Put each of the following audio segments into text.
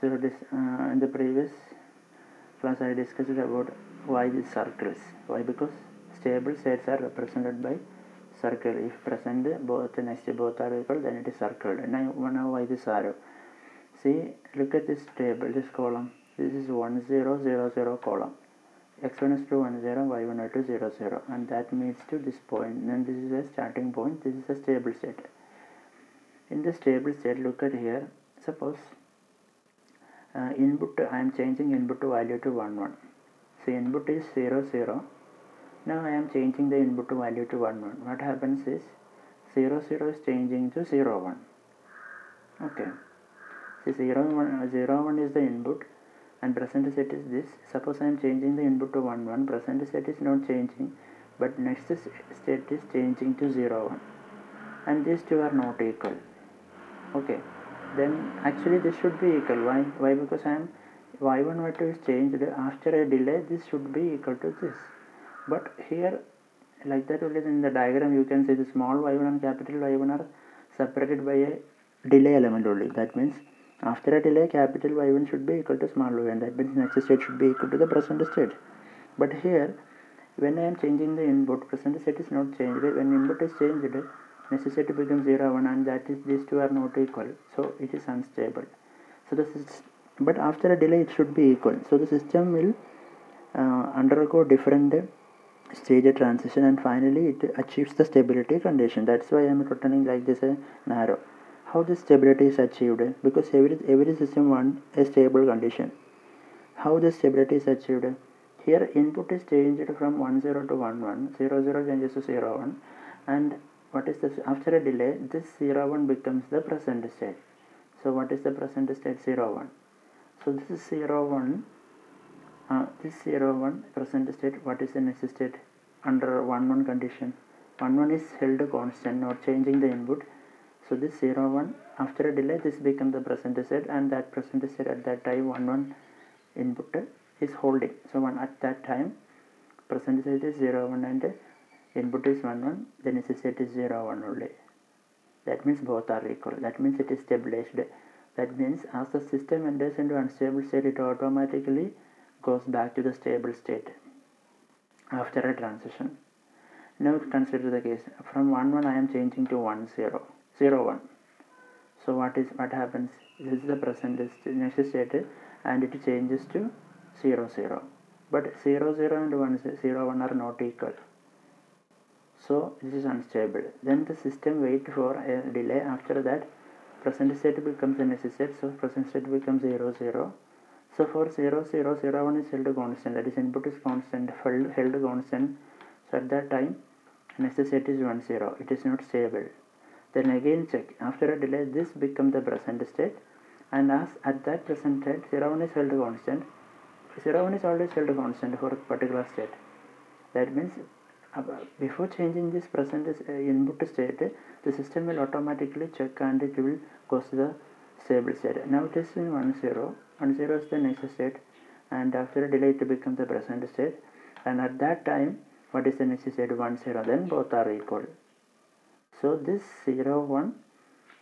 so this uh, in the previous class I discussed about why these circles. Why? Because stable states are represented by circle. If present both next both are equal then it is circled. And now now why this arrow. See look at this table this column. This is 1 0 0 0 column. X1 is to 1 0 y1 is to 0 0 and that means to this point. Then this is a starting point. This is a stable state in the stable state look at here. Suppose uh, input I am changing input value to 1 1 so input is 0 0 now I am changing the input value to 1 1 what happens is 0 0 is changing to 0 1 okay. So 0 1, 0 1 is the input and present set is this. Suppose I am changing the input to 1 1 present set is not changing but next state is changing to 0 1 and these two are not equal. Okay then actually this should be equal. Why why? Because I am y1 y2 is changed. After a delay this should be equal to this. But here like that only in the diagram you can see the small y1 and capital y1 are separated by a delay element only. That means after a delay capital y1 should be equal to small y1 that means next state should be equal to the present state. But here when I am changing the input present state is not changed. When input is changed state becomes 0 1 and that is these two are not equal. So it is unstable. So this is but after a delay it should be equal. So the system will uh, undergo different stage transition and finally it achieves the stability condition. That's why I am returning like this a narrow. How this stability is achieved? Because every every system wants a stable condition. How this stability is achieved? Here input is changed from 1 0 to 1 1 0 0 changes to 0 1 and what is this after a delay this 0 1 becomes the present state. So what is the present state? 0 1 so this is 0 1 uh, this 0 1 present state what is the next state? Under 1 1 condition. 1 1 is held constant not changing the input. So this 0 1 after a delay this becomes the present state and that present state at that time 1 1 input is holding. So one at that time present state is 0 1 and input is 1 1 then its state is 0 1 only. That means both are equal. That means it is stabilized. That means as the system enters into unstable state it automatically goes back to the stable state after a transition. Now consider the case. From 1 1 I am changing to 1 0 0 1 so what is what happens? This is the present next state and it changes to 0 0 but 0 0 and 1 0 1 are not equal so this is unstable. Then the system wait for a delay. After that present state becomes a state so present state becomes 0 0 so for 0 0 0 1 is held constant. That is input is constant. Held, held constant. So at that time next state is 1 0 it is not stable. Then again check. After a delay this becomes the present state. And as at that present state 0 1 is held constant. 0 1 is always held constant for a particular state. That means before changing this present uh, input state the system will automatically check and it will go to the stable state. Now it is in 1 0 1 0 is the next state. And after a delay it becomes the present state. And at that time what is the next state? 1 0 then both are equal. So this 0 1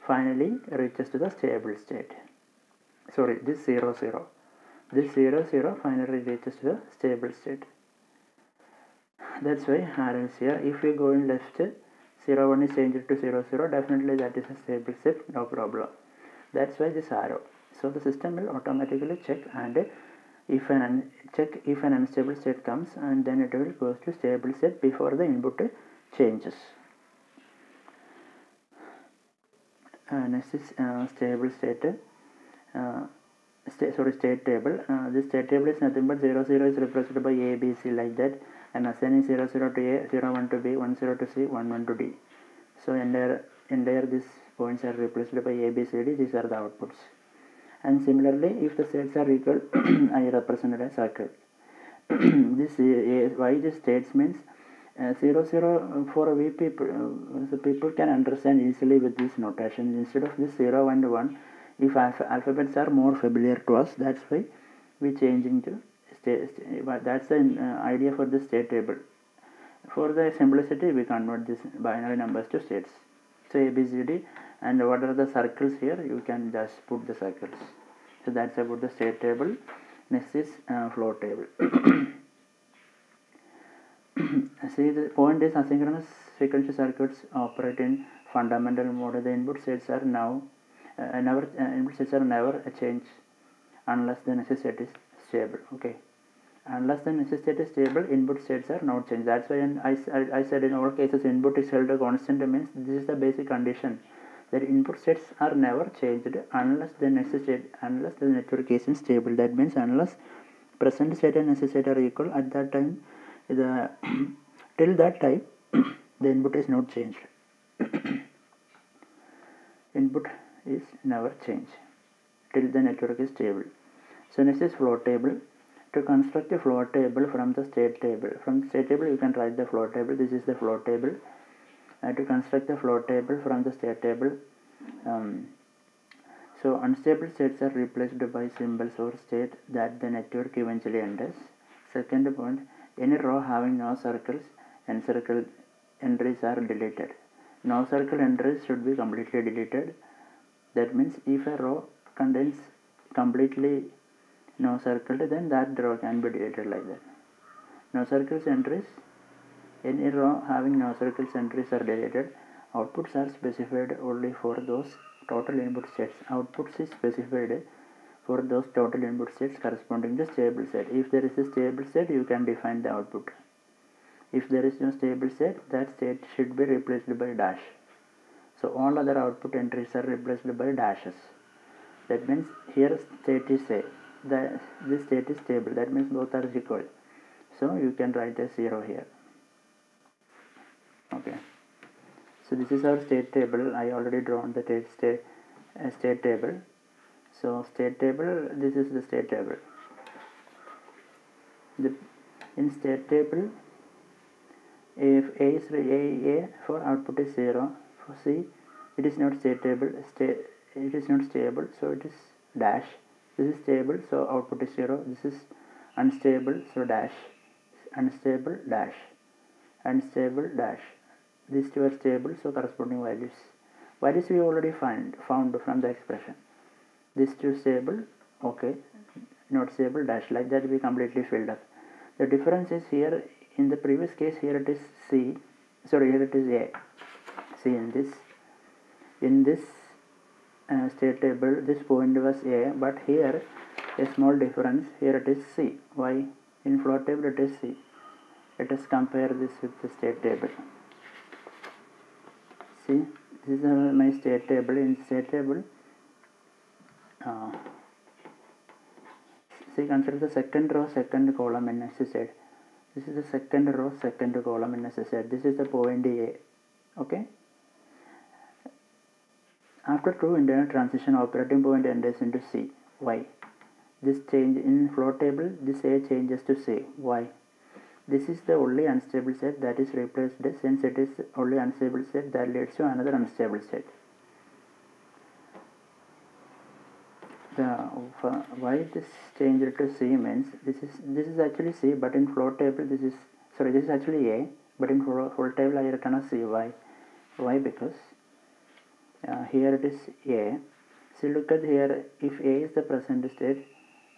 finally reaches to the stable state. Sorry this 0 0 this 0 0 finally reaches to the stable state that's why is here if we go in left 0 1 is changed to 0 0 definitely that is a stable state no problem. That's why this arrow. So the system will automatically check and if an check if an unstable state comes and then it will go to stable state before the input changes. Uh, next is uh, stable state uh, sorry state table. Uh, this state table is nothing but 0 0 is represented by a b c like that and assigning 0 0 to a 0 1 to b 1 0 to c 1 1 to d. So entire entire these points are replaced by a b c d. These are the outputs. And similarly if the states are equal i represented a circle. This uh, why this states means uh, 0 0 for people uh, the people can understand easily with this notation. Instead of this 0 and 1 if alpha, alphabets are more familiar to us that's why we changing to state but that's the uh, idea for the state table. For the simplicity we convert this binary numbers to states. So abcd and what are the circles here? You can just put the circles. So that's about the state table. Next is uh, flow table. See the point is asynchronous sequential circuits operate in fundamental mode. The input states are now uh, never uh, input states are never changed unless the necessary state is stable. Okay unless the necessary state is stable input states are not changed. That's why I, I, I said in all cases input is held a constant means this is the basic condition. That input states are never changed unless the necessary unless the network is stable. That means unless present state and necessary state are equal at that time the till that time the input is not changed. Input is never changed till the network is stable. So next is flow table to construct a flow table from the state table. From the state table you can write the flow table. This is the flow table. Uh, to construct the flow table from the state table um, so unstable states are replaced by symbols or state that the network eventually enters. Second point any row having no circles and circle entries are deleted. No circle entries should be completely deleted. That means if a row contains completely no circle then that row can be deleted like that. No circles entries any row having no circles entries are deleted. Outputs are specified only for those total input sets. Outputs is specified for those total input sets corresponding to stable set. If there is a stable set you can define the output. If there is no stable set that state should be replaced by dash. So all other output entries are replaced by dashes. That means here state is a the this state is stable. That means both are equal so you can write a zero here. Okay. So this is our state table. I already drawn the state state, uh, state table. So state table this is the state table. The in state table if a is a, a for output is 0 for c it is not state table it is not stable so it is dash this is stable so output is 0 this is unstable so dash. Unstable dash. Unstable dash. These two are stable so corresponding values. Values we already find found from the expression. These two stable okay. Not stable dash. Like that we completely filled up. The difference is here in the previous case here it is c. Sorry here it is a. See in this. In this uh, state table. This point was a but here a small difference. Here it is c. Why in flow table it is c. Let us compare this with the state table. See this is my state table. In state table uh, see consider the second row second column in necessary this is the second row second column in necessary this is the point a okay after true internal transition operating point enters into c why this change in flow table this a changes to c why this is the only unstable state that is replaced since it is only unstable state that leads to another unstable state the why this changed to c means this is this is actually c but in flow table this is sorry this is actually a but in flow, table I written c why why? Because uh, here it is a. So look at here if a is the present state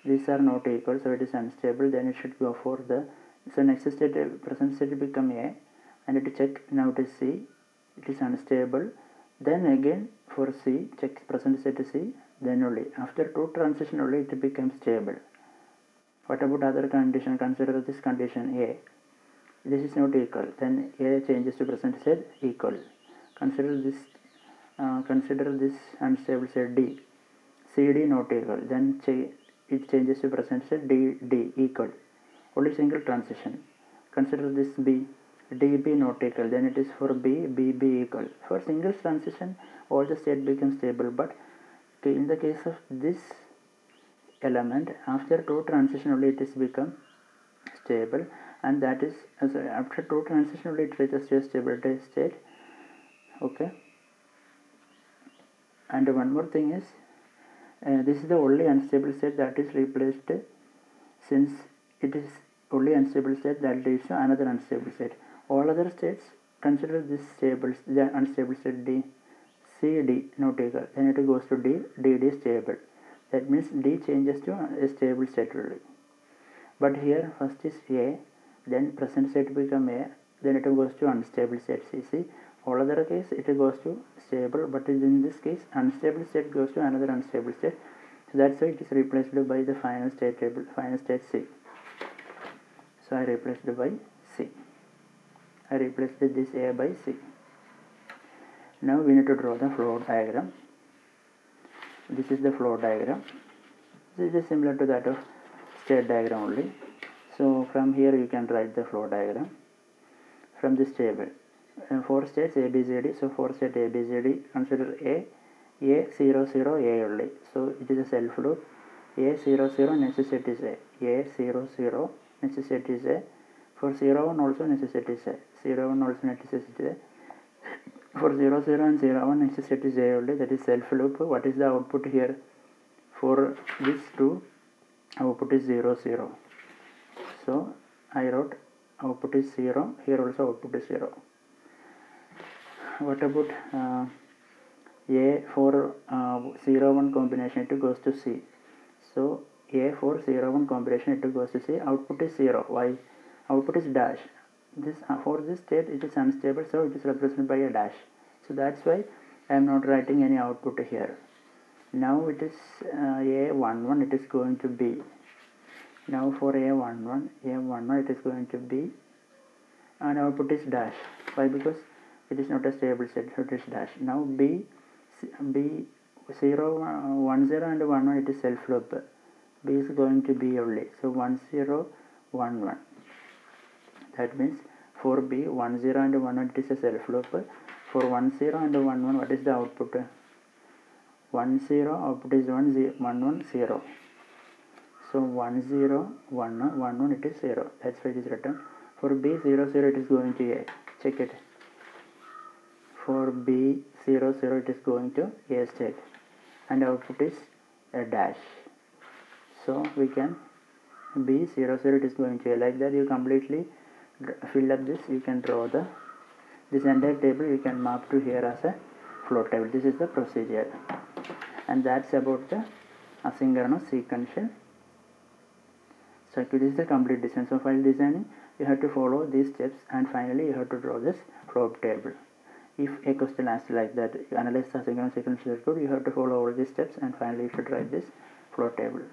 these are not equal so it is unstable then it should go for the so next state present state become a. And it check now it is c it is unstable. Then again for c check present state c then only. After two transition only it becomes stable. What about other condition? Consider this condition a. This is not equal. Then a changes to present state equal. Consider this uh, consider this unstable state d. Cd not equal. Then ch it changes to present state d d equal. Only single transition. Consider this b. Db not equal. Then it is for b bb equal. For single transition all the state becomes stable. But in the case of this element after two transition only it is become stable. And that is uh, after two transition only it reaches to a stability state. Okay and one more thing is uh, this is the only unstable state that is replaced since it is only unstable state that leads to another unstable state. All other states consider this stable the unstable state d c d not equal then it goes to d dd stable. That means d changes to a stable state but here first is a then present state become a then it goes to unstable state see all other case it goes to stable but in this case unstable state goes to another unstable state. So that's why it is replaced by the final state table final state c. So i replaced by c. I replaced this a by c. Now we need to draw the flow diagram. This is the flow diagram. This is similar to that of state diagram only. So from here you can write the flow diagram. From this table uh, four states abcd so four state abcd consider a a 0 0 a only. So it is a self loop. A 0 0 necessity is a. A 0 0 necessity is a. For 0 1 also necessity is a. 0 1 also necessity is a. For 0 0 and 0 1 necessity is a only. That is self loop. What is the output here? For this two output is 0 0 so I wrote output is 0 here also output is 0 what about uh, a for uh, 0 1 combination? It goes to C. So a for 0 1 combination it goes to C. Output is 0 why? Output is dash. This uh, for this state it is unstable so it is represented by a dash. So that's why I am not writing any output here. Now it is uh, a11 it is going to be now for a11 a11 it is going to be and output is dash. Why? Because it is not a stable set so it is dash. Now b b 0 uh, 1 0 and 1 1 it is self loop b is going to be only. So 1 0 1 1 that means for b 1 0 and 1 1 it is a self loop for 1 0 and 1 1 what is the output? 1 0 output is 1 0 1 1 0 so 1 0 1 1 1 1 it is 0 that's why it is written. For b 0 0 it is going to a. Check it for b 0 0 it is going to a state. And output is a dash. So we can b 0 0 it is going to a. Like that you completely fill up this you can draw the this entire table you can map to here as a flow table. This is the procedure. And that's about the asynchronous sequential circuit. This is the complete design. So while designing you have to follow these steps. And finally you have to draw this flow table if a question asks like that analyze the asynchronous sequential circuit you have to follow all these steps and finally you should write this flow table